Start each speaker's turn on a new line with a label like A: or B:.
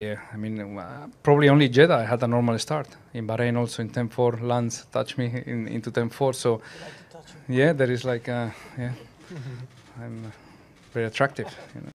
A: Yeah, I mean, uh, probably only Jeddah had a normal start. In Bahrain, also in turn 4, Lance touched me in, into turn 4. So, yeah, there is like, uh, yeah, I'm uh, very attractive. You know.